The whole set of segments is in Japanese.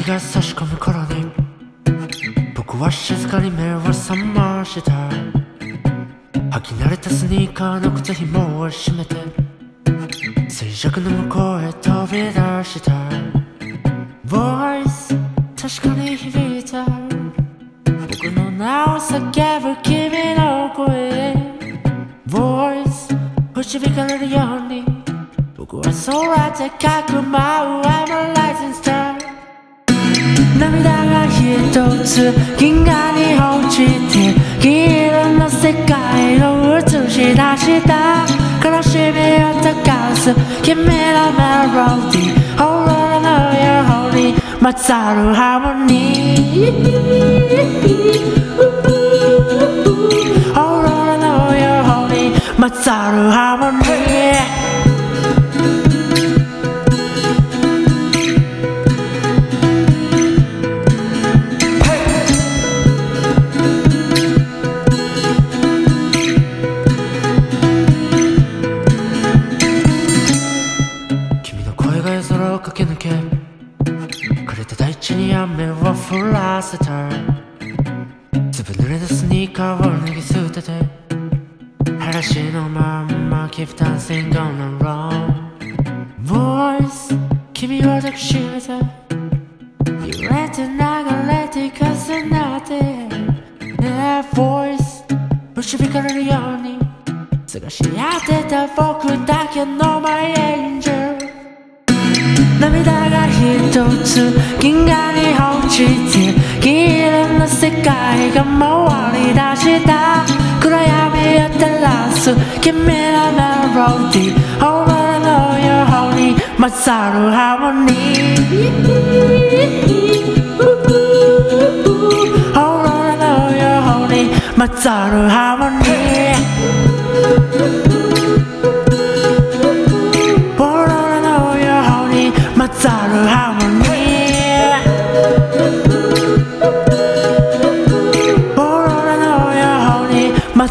りが差し込む頃に僕は静かに目を覚ました。履き慣れたスニーカーの靴紐を締めて静寂の向こうへ飛び出した。Voice 確かに響いた。僕の名を叫ぶ君の声。Voice 導かれるように。僕は空でかく。舞う I'm a rising star 涙が一つ銀河に落ちて銀色の世界を映し出した。悲しみを高す君のメロディー。オーロラのように勝るハーモニー。君の声が夜空を駆け抜け枯れた大地に雨を降らせた粒濡れたスニーカーを脱ぎ捨てて裸足のまんま Keep dancing on the road Voice 君を抱きしめて揺れて流れていかせなて Air Voice 導かれるように探し当てた僕だけの My Angel. 涙が一つ銀河に落ちて銀色の世界が回り出した。暗闇を照らす君のメロディーオー。ロラのように勝るハーモニー。オーロラのように勝るハーモニー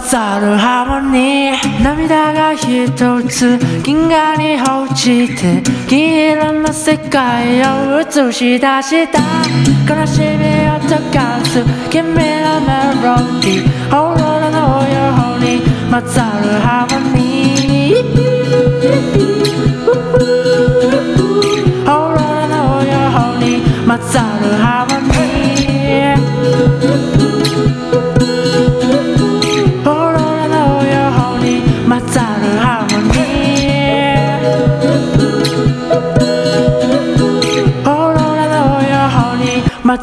ざるハーモニー涙が一つ銀河に落ちて銀色の世界を映し出した悲しみを溶かす君のメロディー